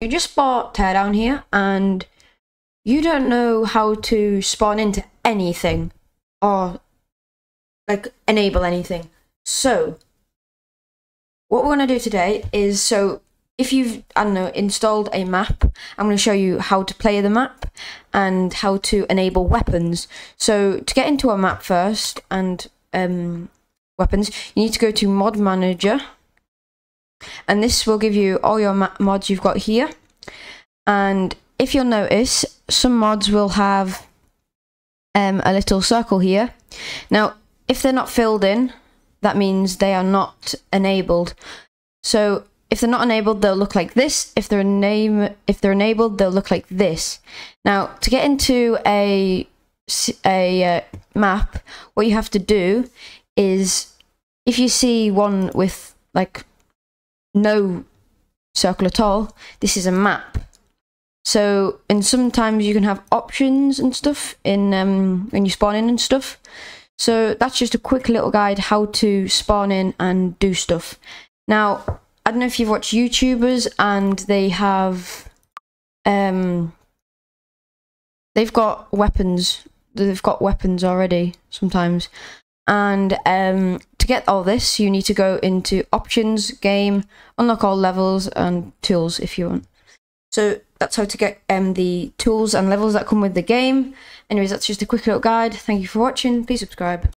you just bought Teardown here and you don't know how to spawn into anything or like enable anything. So what we're going to do today is so if you've I don't know installed a map, I'm going to show you how to play the map and how to enable weapons. So to get into a map first and um, weapons, you need to go to Mod Manager and this will give you all your mods you've got here. And if you'll notice some mods will have um, a little circle here. Now if they're not filled in that means they are not enabled. So if they're not enabled they'll look like this. If they're name if they're enabled they'll look like this. Now to get into a a uh, map what you have to do is if you see one with like no circle at all. This is a map. So, and sometimes you can have options and stuff in um, when you spawn in and stuff. So that's just a quick little guide how to spawn in and do stuff. Now, I don't know if you've watched YouTubers and they have, um, they've got weapons. They've got weapons already sometimes, and um, to get all this, you need to go into options, game, unlock all levels and tools if you want. So that's how to get um, the tools and levels that come with the game. Anyways, that's just a quick little guide. Thank you for watching. Please subscribe.